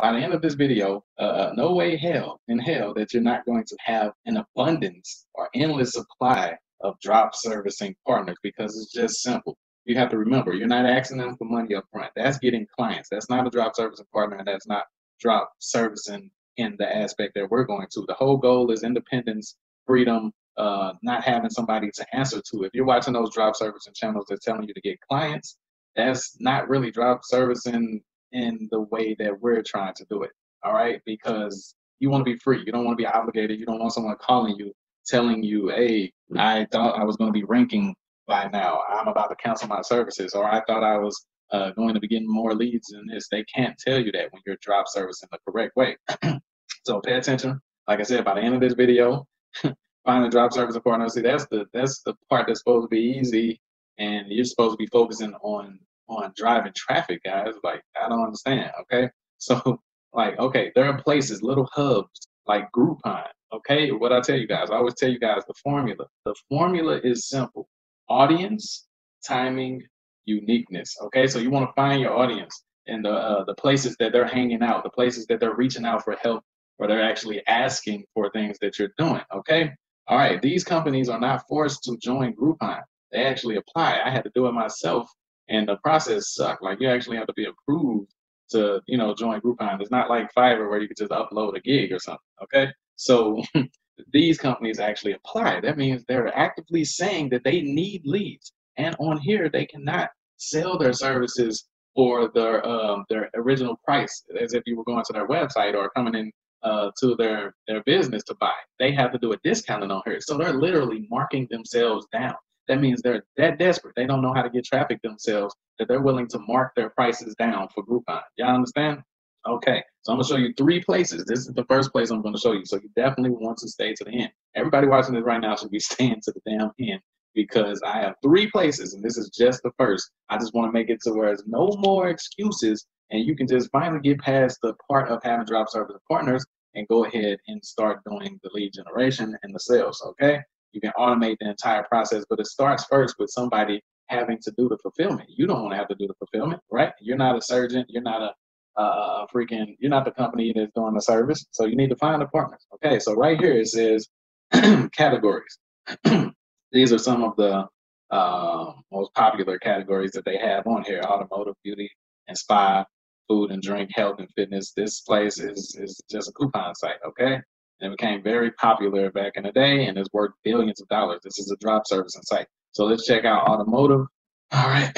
by the end of this video, uh, uh, no way hell in hell that you're not going to have an abundance or endless supply of drop servicing partners because it's just simple. You have to remember, you're not asking them for money up front. That's getting clients. That's not a drop servicing partner, that's not drop servicing in the aspect that we're going to. The whole goal is independence, freedom, uh, not having somebody to answer to. If you're watching those drop servicing channels that's telling you to get clients, that's not really drop servicing in the way that we're trying to do it. All right, because you want to be free. You don't want to be obligated. You don't want someone calling you, telling you, "Hey, I thought I was going to be ranking by now. I'm about to cancel my services," or "I thought I was uh, going to be getting more leads than this." They can't tell you that when you're drop servicing the correct way. so pay attention. Like I said, by the end of this video, find a drop service partner. See, that's the that's the part that's supposed to be easy, and you're supposed to be focusing on on driving traffic, guys. Like, I don't understand. Okay. So, like, okay, there are places, little hubs like Groupon. Okay. What I tell you guys, I always tell you guys the formula. The formula is simple audience, timing, uniqueness. Okay. So, you want to find your audience and the, uh, the places that they're hanging out, the places that they're reaching out for help or they're actually asking for things that you're doing. Okay. All right. These companies are not forced to join Groupon. They actually apply. I had to do it myself and the process sucked. Like you actually have to be approved to, you know, join Groupon. It's not like Fiverr where you can just upload a gig or something. Okay, so these companies actually apply. That means they're actively saying that they need leads, and on here they cannot sell their services for their um, their original price, as if you were going to their website or coming in uh, to their their business to buy. They have to do a discount on here, so they're literally marking themselves down that means they're that desperate. They don't know how to get traffic themselves that they're willing to mark their prices down for Groupon. Y'all understand? Okay, so I'm gonna show you three places. This is the first place I'm gonna show you. So you definitely want to stay to the end. Everybody watching this right now should be staying to the damn end because I have three places and this is just the first. I just want to make it to where there's no more excuses and you can just finally get past the part of having drop service partners and go ahead and start doing the lead generation and the sales. Okay, you can automate the entire process, but it starts first with somebody having to do the fulfillment. You don't want to have to do the fulfillment, right? You're not a surgeon. You're not a, a freaking, you're not the company that's doing the service. So you need to find a partner. Okay, so right here it says categories. These are some of the uh, most popular categories that they have on here automotive, beauty, and spa, food and drink, health and fitness. This place is, is just a coupon site, okay? And it became very popular back in the day and it's worth billions of dollars. This is a drop service site. So let's check out automotive. All right.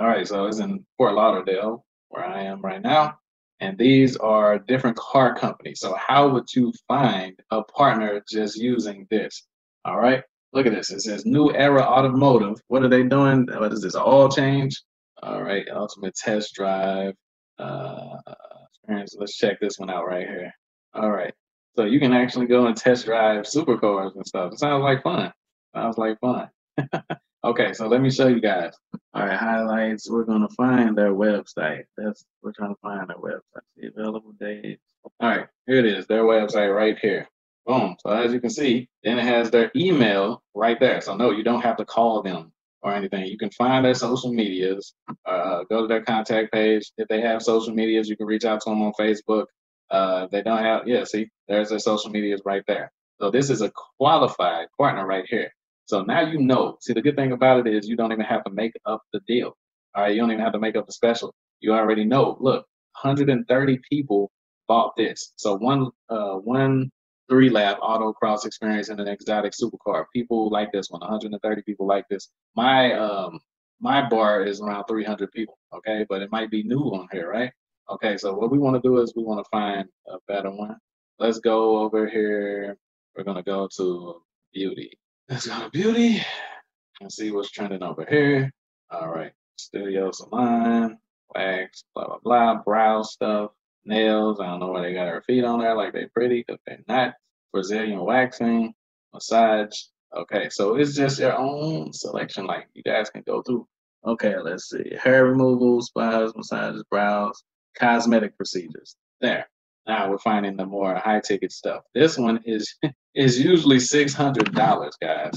All right, so it's in Fort Lauderdale, where I am right now. And these are different car companies. So how would you find a partner just using this? All right, look at this. It says New Era Automotive. What are they doing? What is this? All change? All right, ultimate test drive. Uh, let's check this one out right here. All right. So you can actually go and test drive supercars and stuff. It sounds like fun. Sounds like fun. okay, so let me show you guys. All right, highlights. We're gonna find their website. That's we're trying to find their website. The available dates. All right, here it is. Their website right here. Boom. So as you can see, then it has their email right there. So no, you don't have to call them or anything. You can find their social medias. Uh, go to their contact page. If they have social medias, you can reach out to them on Facebook. Uh, they don't have, yeah, see, there's their social medias right there. So this is a qualified partner right here. So now you know. See, the good thing about it is you don't even have to make up the deal. All right, you don't even have to make up the special. You already know. Look, 130 people bought this. So one, uh, one three lap auto cross experience in an exotic supercar. People like this one. 130 people like this. My um, my bar is around 300 people. Okay, but it might be new on here, right? Okay, so what we want to do is we want to find a better one. Let's go over here. We're gonna go to beauty. Let's go to beauty and see what's trending over here. All right, studio salon, wax, blah blah blah, brow stuff, nails. I don't know why they got her feet on there like they're pretty because they're not. Brazilian waxing, massage. Okay, so it's just your own selection. Like you guys can go through. Okay, let's see. Hair removal, spas, massages, brows, cosmetic procedures. There. Now we're finding the more high ticket stuff. This one is is usually six hundred dollars, guys.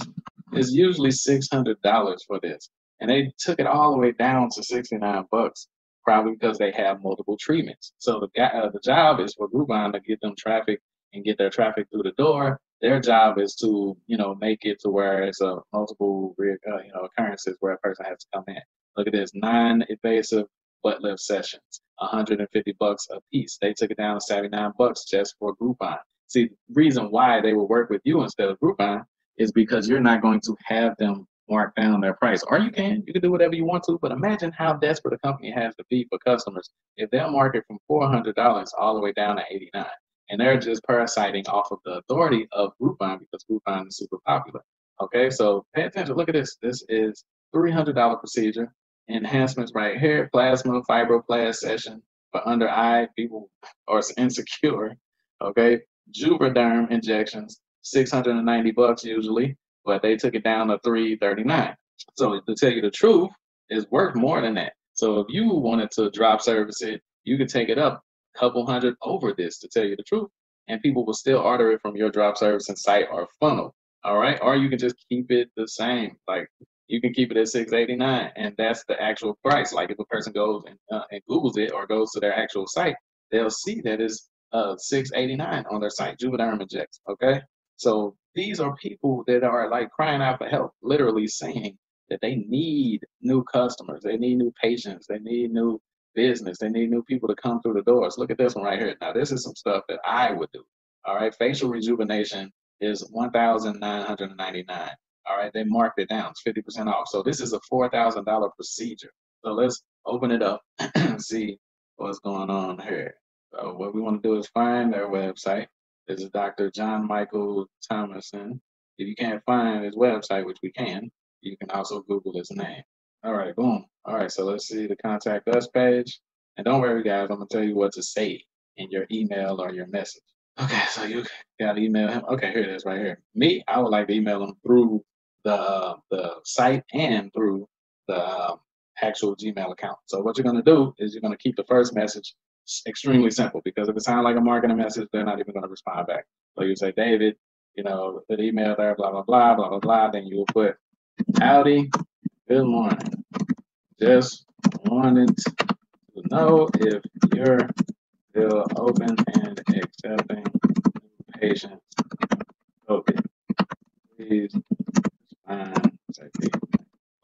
It's usually six hundred dollars for this, and they took it all the way down to sixty nine bucks Probably because they have multiple treatments. So the uh, the job is for Groupon to get them traffic and get their traffic through the door. Their job is to you know make it to where it's a multiple uh, you know occurrences where a person has to come in. Look at this non-invasive butt lift sessions, 150 bucks a piece. They took it down to 79 bucks just for Groupon. See, the reason why they will work with you instead of Groupon is because you're not going to have them mark down their price. Or you can, you can do whatever you want to, but imagine how desperate a company has to be for customers if they'll market from $400 all the way down to 89 and they're just parasiting off of the authority of Groupon because Groupon is super popular. Okay, so pay attention. Look at this. This is $300 procedure. Enhancements right here, plasma, fibroblast session for under eye people are insecure. Okay, Juvederm injections, 690 bucks usually, but they took it down to 339. So to tell you the truth, it's worth more than that. So if you wanted to drop service it, you could take it up a couple hundred over this to tell you the truth. And people will still order it from your drop service and site or funnel. All right. Or you can just keep it the same. Like you can keep it at 689 and that's the actual price. Like if a person goes and, uh, and Googles it or goes to their actual site, they'll see that it's uh, 689 on their site, Juvederm injects. Okay. So these are people that are like crying out for help, literally saying that they need new customers, they need new patients, they need new business, they need new people to come through the doors. Look at this one right here. Now, this is some stuff that I would do. All right, facial rejuvenation is 1,999. All right, they marked it down, it's 50% off. So this is a $4,000 procedure. So let's open it up and see what's going on here. So what we want to do is find their website. This is Dr. John Michael Thomason. If you can't find his website, which we can, you can also Google his name. All right, boom. All right, so let's see the contact us page. And don't worry, guys, I'm gonna tell you what to say in your email or your message. Okay, so you got to email him. Okay, here it is, right here. Me, I would like to email him through the uh, the site and through the um, actual Gmail account. So what you're gonna do is you're gonna keep the first message extremely simple because if it sounds like a marketing message, they're not even going to respond back. So you say, David, you know, the email there, blah, blah, blah, blah, blah, blah. Then you will put, howdy, good morning. Just wanted to know if you're still open and accepting patients. Okay. Please.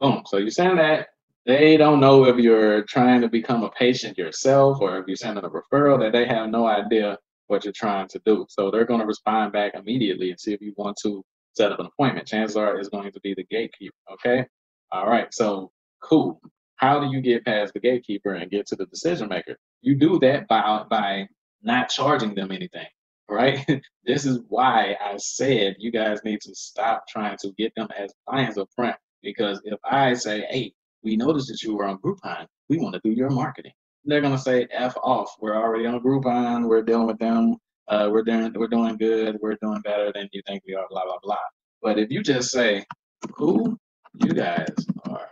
Boom. So you send that they don't know if you're trying to become a patient yourself or if you're sending a referral, that they have no idea what you're trying to do. So they're going to respond back immediately and see if you want to set up an appointment. Chances are it's going to be the gatekeeper. Okay. All right. So cool. How do you get past the gatekeeper and get to the decision maker? You do that by by not charging them anything. Right. this is why I said you guys need to stop trying to get them as clients up front. Because if I say, hey, we noticed that you were on Groupon. We want to do your marketing. They're gonna say f off. We're already on Groupon. We're dealing with them. Uh, we're doing we're doing good. We're doing better than you think we are. Blah blah blah. But if you just say, "Cool, you guys are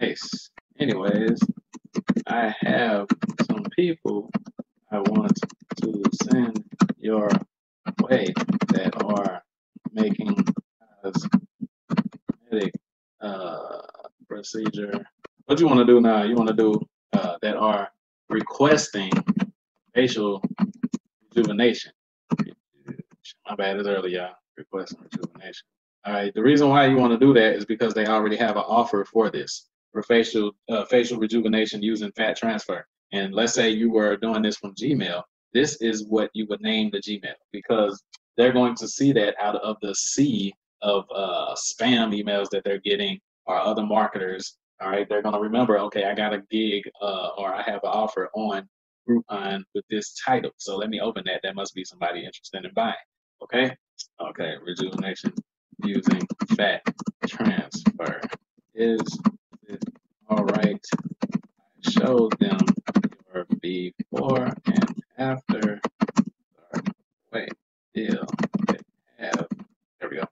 nice." Anyways, I have some people I want to send your way that are making cosmetic uh, procedure. What you want to do now? You want to do uh, that are requesting facial rejuvenation. My bad, it's early, y'all. Requesting rejuvenation. All right. The reason why you want to do that is because they already have an offer for this for facial uh, facial rejuvenation using fat transfer. And let's say you were doing this from Gmail. This is what you would name the Gmail because they're going to see that out of the sea of uh, spam emails that they're getting or other marketers, all right, they're going to remember, okay, I got a gig uh, or I have an offer on Groupon with this title. So let me open that. That must be somebody interested in buying. Okay. Okay. Rejuvenation using fat transfer. Is all right? I showed them your before and after. Wait, deal. Have. There we go.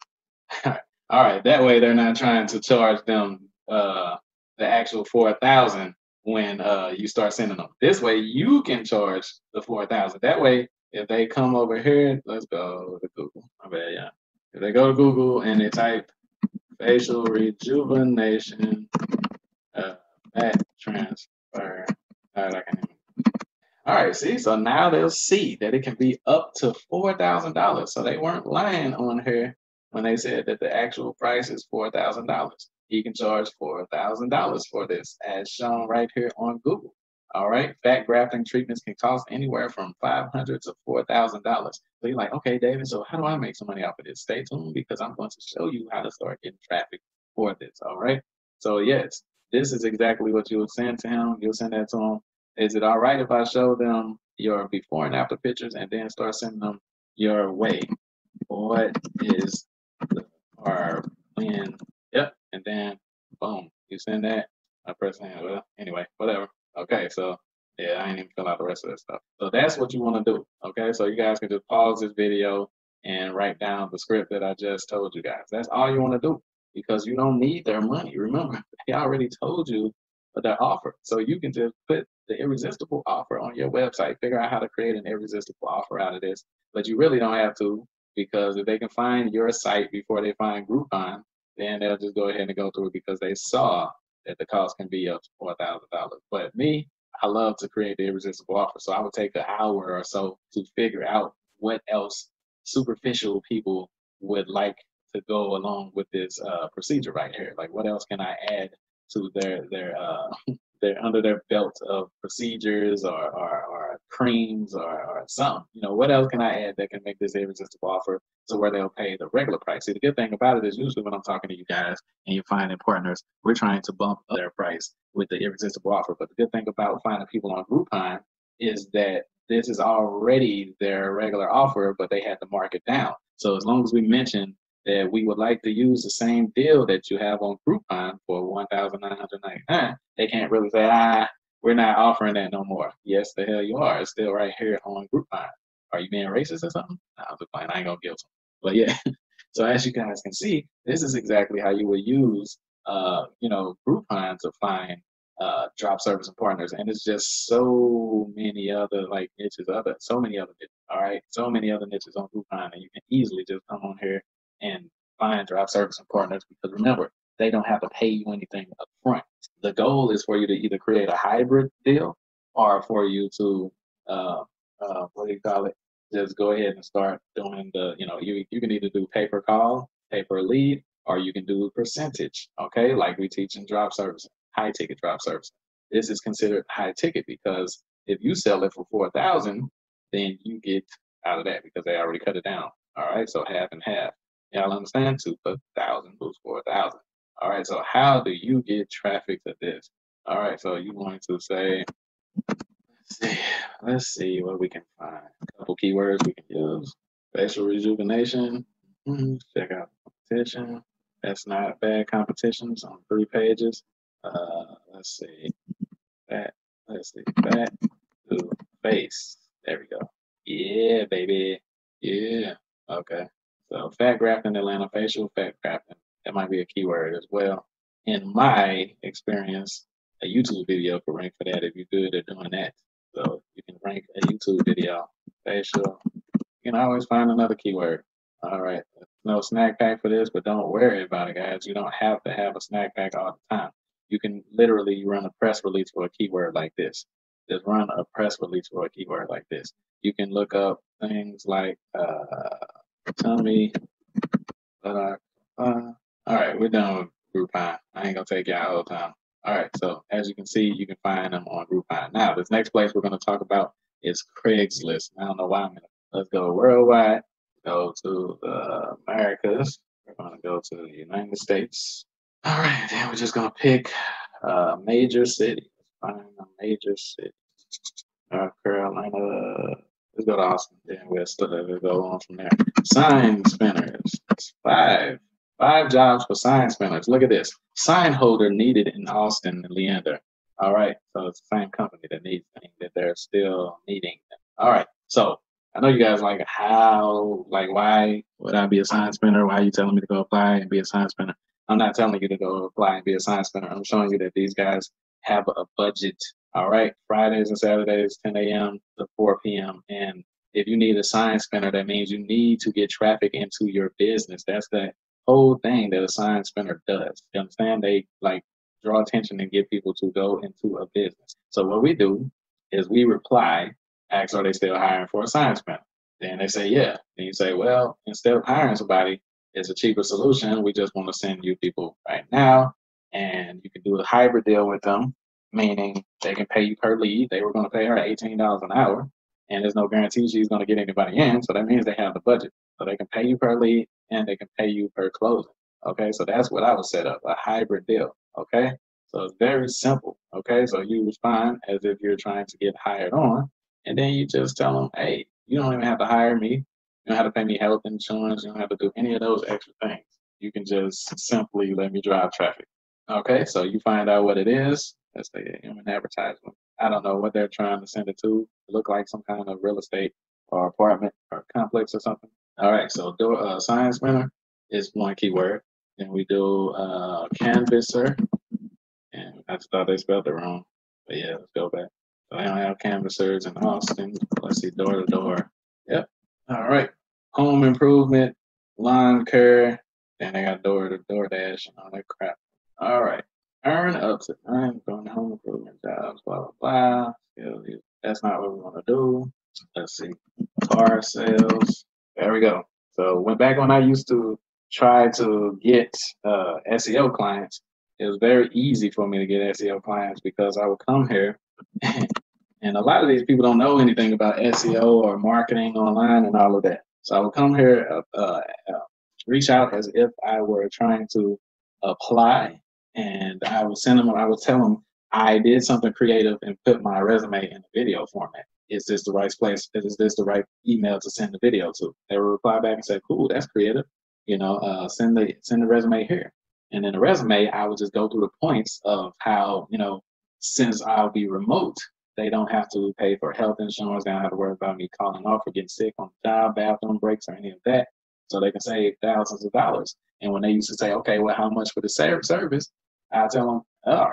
All right. That way they're not trying to charge them uh, the actual four thousand when uh, you start sending them. This way you can charge the four thousand. That way, if they come over here, let's go to Google. My bad, yeah. If they go to Google and they type facial rejuvenation uh, fat transfer, All right, I can. All right, see, so now they'll see that it can be up to four thousand dollars. So they weren't lying on her when they said that the actual price is four thousand dollars. He can charge four thousand dollars for this, as shown right here on Google. All right, fat grafting treatments can cost anywhere from five hundred to four thousand dollars. So you're like, okay, David, so how do I make some money off of this? Stay tuned because I'm going to show you how to start getting traffic for this. All right. So yes, this is exactly what you would send to him. You'll send that to him. Is it all right if I show them your before and after pictures and then start sending them your way? What is the when? Yep. And then boom, you send that. I press Well, anyway, whatever. Okay, so yeah, I ain't even fill out the rest of that stuff. So that's what you want to do. Okay, so you guys can just pause this video and write down the script that I just told you guys. That's all you want to do because you don't need their money. Remember, they already told you their offer. So you can just put the irresistible offer on your website, figure out how to create an irresistible offer out of this. But you really don't have to because if they can find your site before they find Groupon, then they'll just go ahead and go through it because they saw that the cost can be up to four thousand dollars. But me, I love to create the irresistible offer, so I would take an hour or so to figure out what else superficial people would like to go along with this uh, procedure right here. Like, what else can I add to their their uh, their under their belt of procedures or, or, or creams or, or something. You know, what else can I add that can make this irresistible offer to where they'll pay the regular price? See, the good thing about it is usually when I'm talking to you guys and you're finding partners, we're trying to bump their price with the irresistible offer. But the good thing about finding people on Groupon is that this is already their regular offer, but they had to mark it down. So as long as we mention that we would like to use the same deal that you have on Groupon for one thousand nine hundred ninety nine, they can't really say, ah, we're not offering that no more. Yes, the hell you are. It's still right here on Groupon. Are you being racist or something? I'm just playing. I ain't gonna guilt them. But yeah, so as you guys can see, this is exactly how you would use, uh, you know, Groupon to find uh, drop service and partners. And it's just so many other like niches, other so many other niches. All right, so many other niches on Groupon, and you can easily just come on here and find drop service and partners because remember, they don't have to pay you anything up front. The goal is for you to either create a hybrid deal or for you to, uh, uh, what do you call it? Just go ahead and start doing the, you know, you, you can either do pay per call, pay per lead, or you can do percentage, okay? Like we teach in drop service, high ticket drop service. This is considered high ticket because if you sell it for 4000 then you get out of that because they already cut it down. All right, so half and half. Y'all understand? Two for a thousand. All right, so how do you get traffic to this? All right, so you want to say, let's see, let's see what we can find. A couple keywords we can use. Facial rejuvenation. Mm-hmm. Check out competition. That's not bad competitions on three pages. Uh, let's see. That, let's see. Back to face. There we go. Yeah, baby. Yeah. Okay. So fat grafting Atlanta, facial fat grafting. That might be a keyword as well. In my experience, a YouTube video could rank for that if you're good at doing that. So you can rank a YouTube video, facial. You can always find another keyword. All right. No snack pack for this, but don't worry about it, guys. You don't have to have a snack pack all the time. You can literally run a press release for a keyword like this. Just run a press release for a keyword like this. You can look up things like uh, Uh, uh, all right, we're done with Groupon. I ain't gonna take y'all all the time. All right, so as you can see, you can find them on Groupon. Now, this next place we're gonna talk about is Craigslist. I don't know why I'm gonna. Let's go worldwide. Go to the Americas. We're gonna go to the United States. All right, then we're just gonna pick a major city. Find a major city. North Carolina, Let's go to Austin. Then we'll go on from there. Sign spinners. Five. Five jobs for sign spinners. Look at this. Sign holder needed in Austin and Leander. All right. So it's the same company that needs things that they're still needing. All right. So I know you guys like how, like, why would I be a sign spinner? Why are you telling me to go apply and be a sign spinner? I'm not telling you to go apply and be a sign spinner. I'm showing you that these guys have a budget all right, Fridays and Saturdays, 10 a.m. to 4 p.m. And if you need a sign spinner, that means you need to get traffic into your business. That's the whole thing that a sign spinner does. You understand? They like draw attention and get people to go into a business. So what we do is we reply, ask are they still hiring for a sign spinner? Then they say yeah. Then you say, well, instead of hiring somebody, it's a cheaper solution. We just want to send you people right now, and you can do a hybrid deal with them, meaning they can pay you per lead. They were going to pay her eighteen dollars an hour, and there's no guarantee she's going to get anybody in. So that means they have the budget, so they can pay you per lead and they can pay you per closing. Okay, so that's what I would set up a hybrid deal. Okay, so it's very simple. Okay, so you respond as if you're trying to get hired on, and then you just tell them, hey, you don't even have to hire me. You don't have to pay me health insurance. You don't have to do any of those extra things. You can just simply let me drive traffic. Okay, so you find out what it is. Let's say human advertisement. I don't know what they're trying to send it to. It look like some kind of real estate or apartment or complex or something. All right, so do, uh, sign spinner is one keyword. And we do uh, canvasser. And I just thought they spelled it wrong. But yeah, let's go back. So I don't have canvassers in Austin. Let's see, door to door. Yep. All right. Home improvement, lawn care. Then I got door to door dash and all that crap. All right. Earn up to I'm going to home improvement jobs, blah blah blah. That's not what we want to do. Let's see. Car sales. There we go. So went back when I used to try to get uh, SEO clients, it was very easy for me to get SEO clients because I would come here, and a lot of these people don't know anything about SEO or marketing online and all of that. So I would come here, uh, uh, reach out as if I were trying to apply, and I would send them. I would tell them I did something creative and put my resume in a video format. Is this the right place? Is this the right email to send the video to? They would reply back and say, "Cool, that's creative." you know, uh, send the send the resume here. And in the resume, I would just go through the points of how, you know, since I'll be remote, they don't have to pay for health insurance. They don't have to worry about me calling off or getting sick on the job, bathroom breaks, or any of that. So they can save thousands of dollars. And when they used to say, okay, well, how much for the service? I tell them, oh,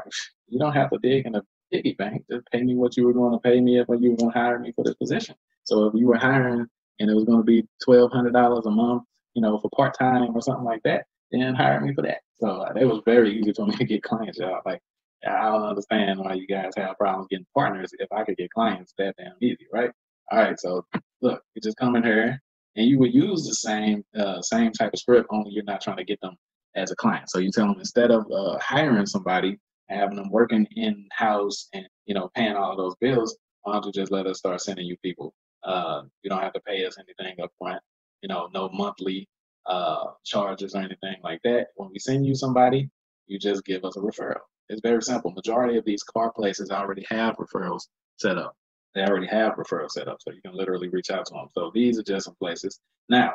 you don't have to dig in a piggy bank. to pay me what you were going to pay me if you were going to hire me for this position. So if you were hiring and it was going to be twelve hundred dollars a month you know, for part time or something like that, then hire me for that. So uh, it was very easy for me to get clients. Y'all. Like, I don't understand why you guys have problems getting partners if I could get clients that damn easy, right? All right, so look, you just come in here and you would use the same uh, same type of script, only you're not trying to get them as a client. So you tell them instead of uh, hiring somebody and having them working in house and you know paying all of those bills, why don't you just let us start sending you people? Uh, you don't have to pay us anything up front you know, no monthly uh, charges or anything like that. When we send you somebody, you just give us a referral. It's very simple. Majority of these car places already have referrals set up. They already have referrals set up, so you can literally reach out to them. So these are just some places. Now,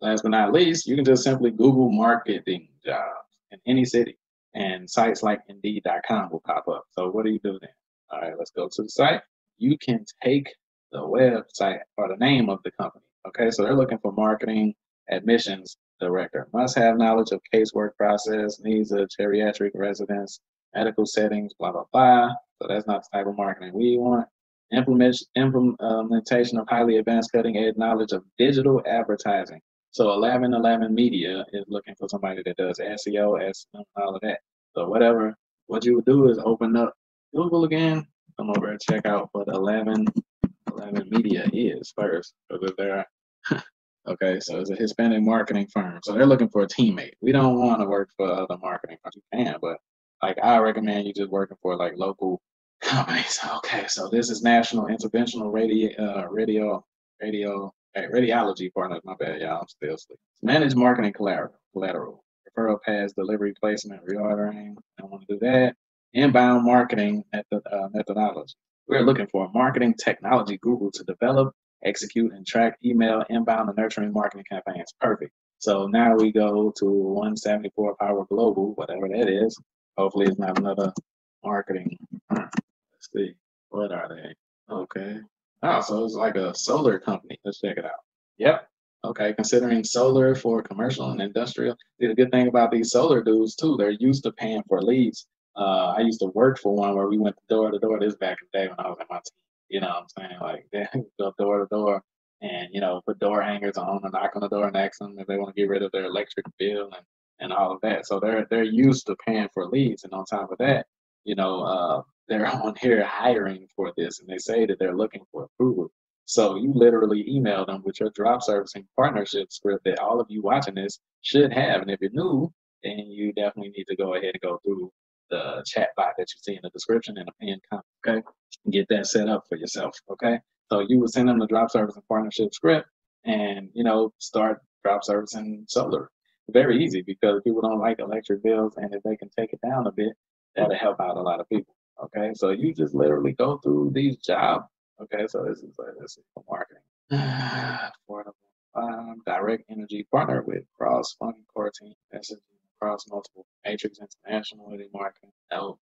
last but not least, you can just simply Google marketing jobs in any city, and sites like Indeed.com will pop up. So what do you do then? All right, let's go to the site. You can take the website or the name of the company Okay, so they're looking for marketing admissions director. Must have knowledge of casework process, needs of geriatric residents, medical settings, blah, blah, blah. So that's not the type of marketing we want. Implement, implementation of highly advanced cutting edge knowledge of digital advertising. So 1111 Media is looking for somebody that does SEO, SEO, all of that. So whatever, what you would do is open up Google again, come over and check out what 1111 Media is first, because they're okay, so it's a Hispanic marketing firm. So they're looking for a teammate. We don't want to work for other marketing firms. You can, but like I recommend you just working for like local companies. Okay, so this is National Interventional Radio uh, Radio Radio hey, Radiology Partners. My bad, y'all. I'm still asleep. Manage marketing collateral. Collateral. Referral pass, delivery, placement, reordering. I want to do that. Inbound marketing method, uh, methodology. We're looking for a marketing technology guru to develop execute and track email, inbound, and nurturing marketing campaigns. Perfect. So now we go to 174 Power Global, whatever that is. Hopefully, it's not another marketing. Let's see. What are they? Okay. Oh, so it's like a solar company. Let's check it out. Yep. Okay. Considering solar for commercial and industrial. The good thing about these solar dudes, too, they're used to paying for leads. Uh, I used to work for one where we went door to door. This back in the day when I was in my team you know what I'm saying? Like they go door to door and, you know, put door hangers on and knock on the door and ask them if they want to get rid of their electric bill and and all of that. So they're they're used to paying for leads, and on top of that, you know, uh, they're on here hiring for this, and they say that they're looking for approval. So you literally email them with your drop servicing partnership script that all of you watching this should have, and if you're new, then you definitely need to go ahead and go through the chat bot that you see in the description and the pinned comment. Okay, and get that set up for yourself. Okay, so you would send them the drop servicing partnership script, and you know start drop servicing solar very easy because people don't like electric bills, and if they can take it down a bit, that'll help out a lot of people. Okay, so you just literally go through these jobs. Okay, so this is like this is marketing. Affordable, um, direct energy partner with cross funding core team messaging across multiple matrix international marketing. Nope,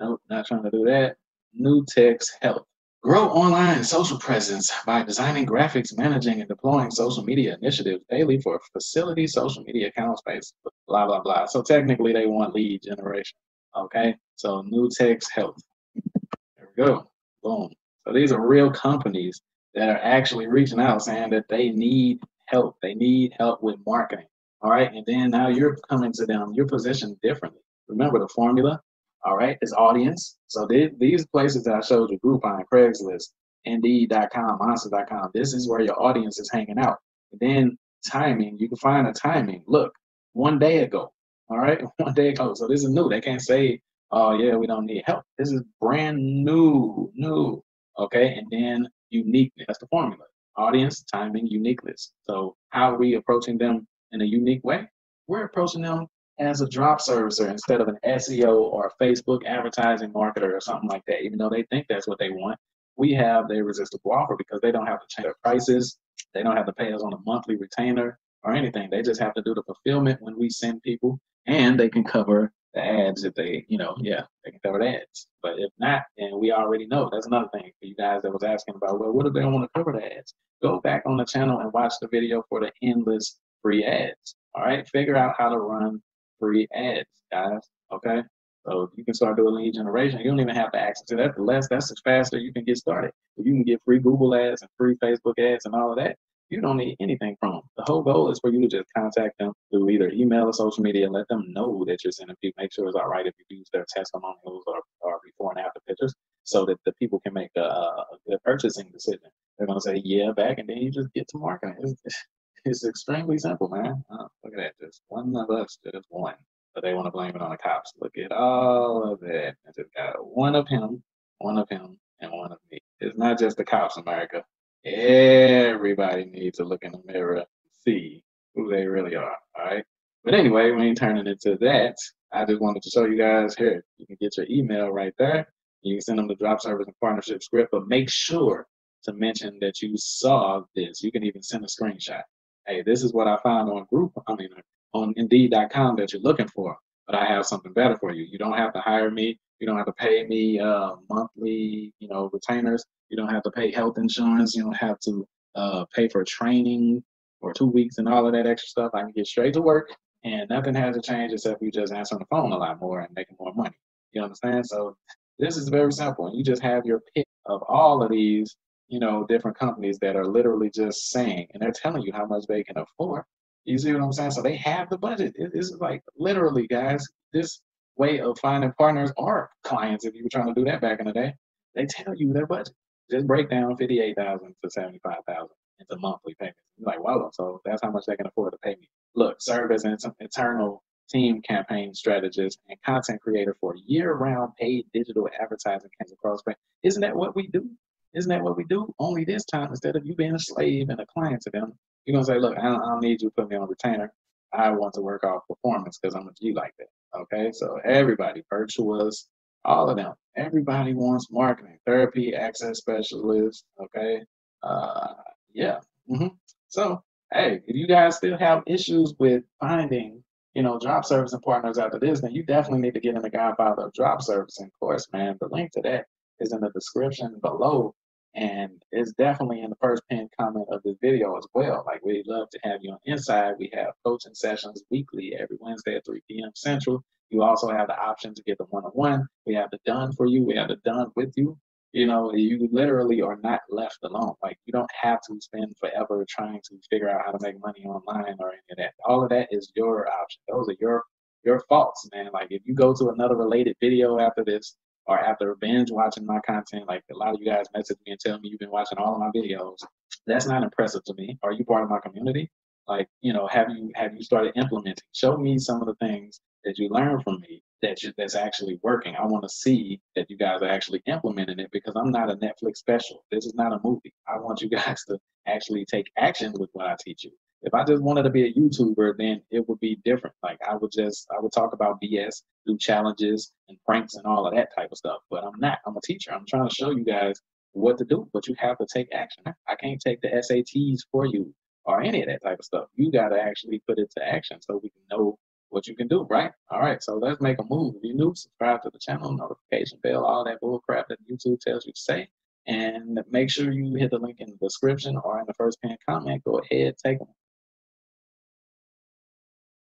nope, not trying to do that. Nutex help. Grow online social presence by designing graphics, managing, and deploying social media initiatives daily for facility social media account space, blah, blah, blah. So technically, they want lead generation. Okay, so Nutex Health. There we go. Boom. So these are real companies that are actually reaching out saying that they need help. They need help with marketing. All right, and then now you're coming to them, you're positioned differently. Remember the formula all right, is audience. So they, these places that I showed you, Groupon, Craigslist, Indeed.com, Monster.com, this is where your audience is hanging out. And then timing, you can find a timing. Look, one day ago, all right, one day ago. So this is new. They can't say, oh yeah, we don't need help. This is brand new, new. Okay, and then uniqueness. That's the formula. Audience, timing, uniqueness. So how are we approaching them in a unique way? We're approaching them as a drop servicer instead of an SEO or a Facebook advertising marketer or something like that, even though they think that's what they want. We have the irresistible offer because they don't have to change their prices. They don't have to pay us on a monthly retainer or anything. They just have to do the fulfillment when we send people and they can cover the ads if they, you know, yeah, they can cover the ads. But if not, and we already know that's another thing for you guys that was asking about, well, what if they don't want to cover the ads? Go back on the channel and watch the video for the endless free ads. All right, figure out how to run free ads, guys. Okay. So you can start doing lead generation. You don't even have to access to that. The less, that's the faster you can get started. You can get free Google ads and free Facebook ads and all of that, you don't need anything from them. The whole goal is for you to just contact them through either email or social media. Let them know that you're sending people. Make sure it's all right if you use their testimonials or, or before and after pictures so that the people can make a, a good purchasing decision. They're going to say, yeah, back, and then you just get to marketing. It's, it's extremely simple, man. Oh, look at that. Just one of us, just one. But they want to blame it on the cops. Look at all of it. I just got one of him, one of him, and one of me. It's not just the cops, America. Everybody needs to look in the mirror and see who they really are. All right. But anyway, we ain't turning into that. I just wanted to show you guys here. You can get your email right there. You can send them the drop service and partnership script, but make sure to mention that you saw this. You can even send a screenshot hey, this is what I found on group, I mean, on Indeed.com that you're looking for, but I have something better for you. You don't have to hire me. You don't have to pay me uh, monthly, you know, retainers. You don't have to pay health insurance. You don't have to uh, pay for training for two weeks and all of that extra stuff. I can get straight to work and nothing has to change except you just answer the phone a lot more and making more money. You understand? So this is very simple. You just have your pick of all of these you know, different companies that are literally just saying, and they're telling you how much they can afford. You see what I'm saying? So they have the budget. It, is like literally, guys, this way of finding partners or clients, if you were trying to do that back in the day, they tell you their budget. Just break down 58,000 to 75,000 into monthly payments. You're like, wow, so that's how much they can afford to pay me. Look, serve as an internal team campaign strategist and content creator for year-round paid digital advertising campaigns across. Isn't that what we do? Isn't that what we do? Only this time, instead of you being a slave and a client to them, you're gonna say, look, I don't, I don't need you to put me on retainer. I want to work off performance because I'm a G like that. Okay, so everybody, virtuous, all of them, everybody wants marketing, therapy, access specialists. Okay, uh, yeah. Mm-hmm. So, hey, if you guys still have issues with finding, you know, drop servicing partners after this, then you definitely need to get in the Godfather of Drop Servicing course, man. The link to that is in the description below. And it's definitely in the first pinned comment of this video as well. Like we'd love to have you on inside. We have coaching sessions weekly every Wednesday at 3 p.m. Central. You also have the option to get the one-on-one. We have the done for you. We have the done with you. you know, you literally are not left alone. Like you don't have to spend forever trying to figure out how to make money online or any of that. All of that is your option. Those are your your faults, man. Like if you go to another related video after this or after binge watching my content, like a lot of you guys message me and tell me you've been watching all of my videos, that's not impressive to me. Are you part of my community? Like, you know, have you have you started implementing? Show me some of the things that you learned from me that you, that's actually working. I want to see that you guys are actually implementing it because I'm not a Netflix special. This is not a movie. I want you guys to actually take action with what I teach you. If I just wanted to be a YouTuber, then it would be different. Like I would just I would talk about BS, do challenges and pranks and all of that type of stuff. But I'm not. I'm a teacher. I'm trying to show you guys what to do, but you have to take action. I can't take the SATs for you or any of that type of stuff. You got to actually put it to action so we can know what you can do, right? All right, so let's make a move. If you're new, subscribe to the channel, notification bell, all that bull crap that YouTube tells you to say. And make sure you hit the link in the description or in the first pinned comment. Go ahead, take them